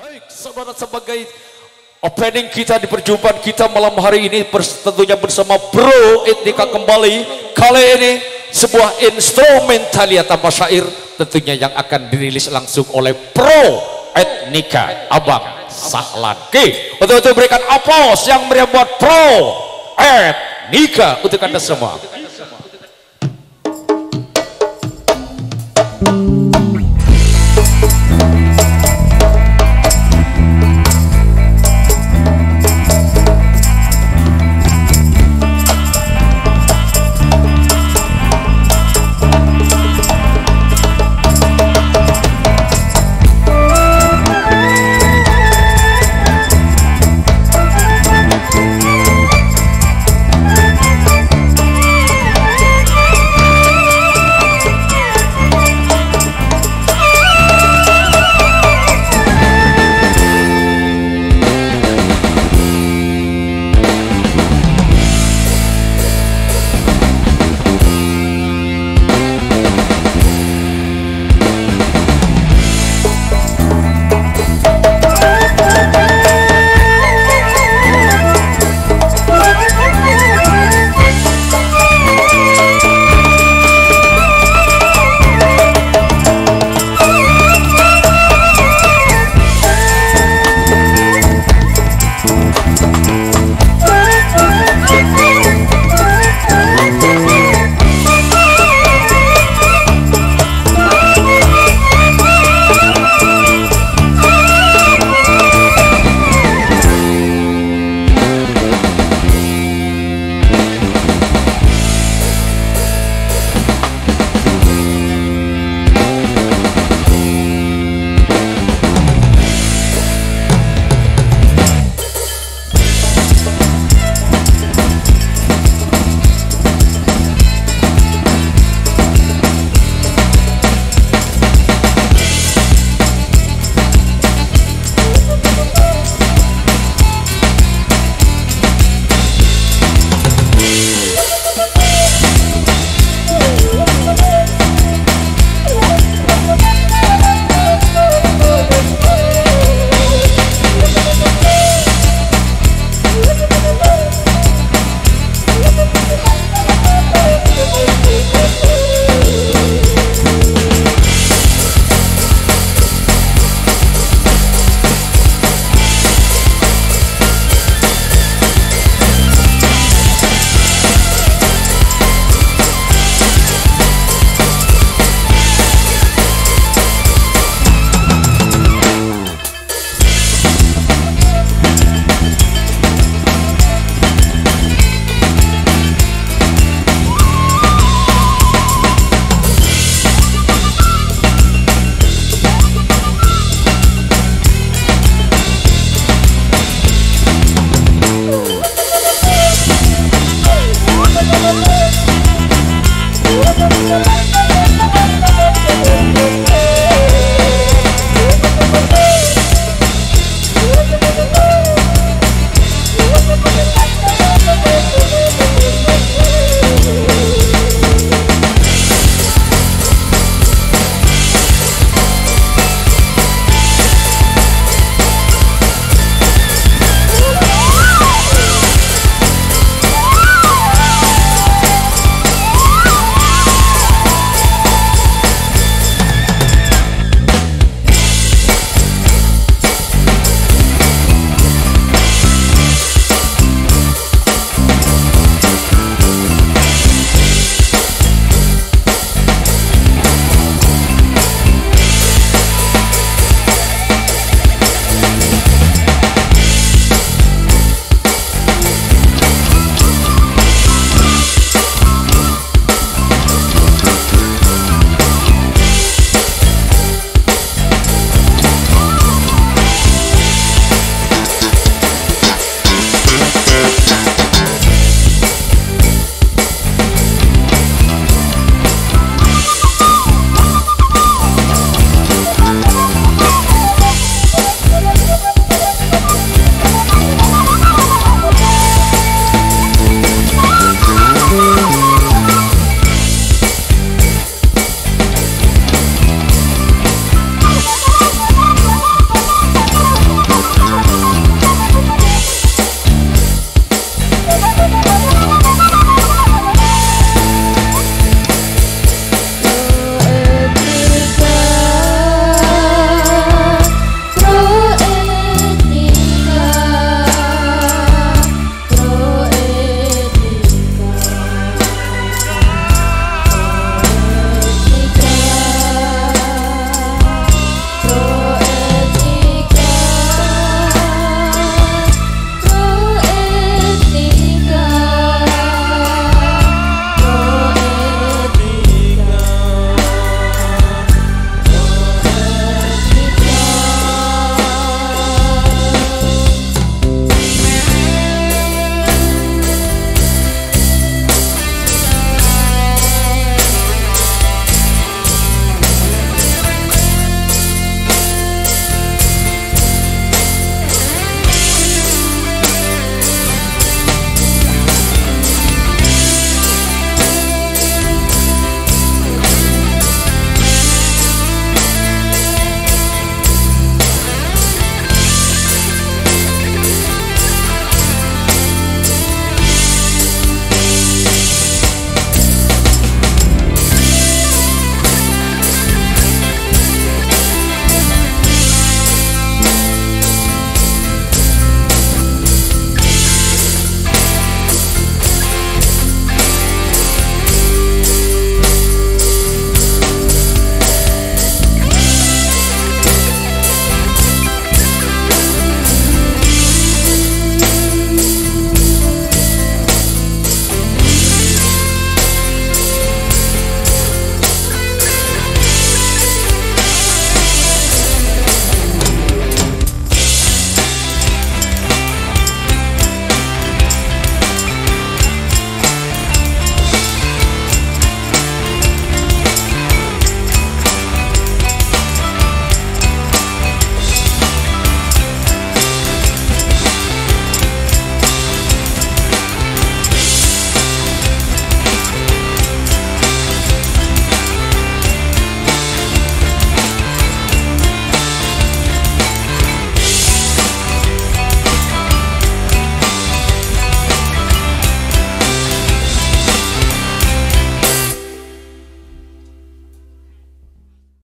Baik, saudara sebagai opening kita di perjumpaan kita malam hari ini tentunya bersama Bro Etnika kembali. Kali ini sebuah instrumentalia tanpa syair tentunya yang akan dirilis langsung oleh Pro Etnika Abang Sahlan. Oke, untuk itu berikan aplaus yang meriah buat Pro Etnika untuk Anda semua.